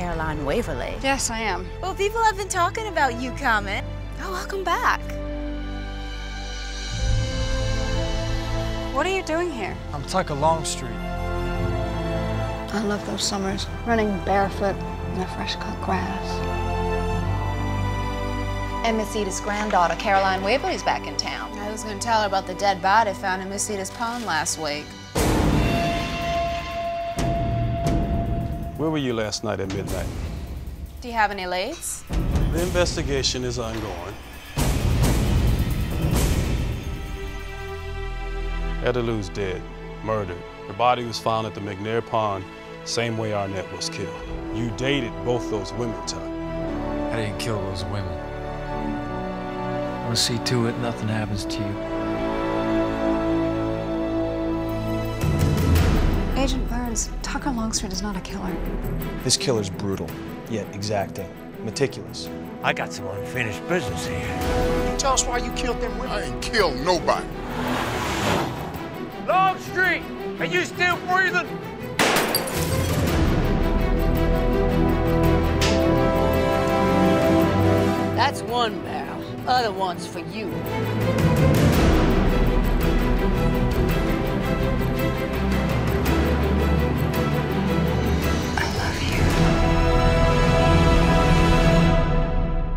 Caroline Waverly. Yes, I am. Well, people have been talking about you coming. Oh, welcome back. What are you doing here? I'm Tucker Longstreet. I love those summers, running barefoot in the fresh cut grass. And Miss Edith's granddaughter, Caroline Waverly's back in town. I was going to tell her about the dead body found in Miss Edith's pond last week. Where were you last night at midnight? Do you have any leads? The investigation is ongoing. Edda Lou's dead, murdered. Her body was found at the McNair Pond, same way Arnette was killed. You dated both those women, Tuck. I didn't kill those women. I want to see to it nothing happens to you. Tucker Longstreet is not a killer. This killer's brutal, yet exacting, meticulous. I got some unfinished business here. Tell us why you killed them women. I ain't killed nobody. Longstreet, are you still breathing? That's one barrel. Other one's for you.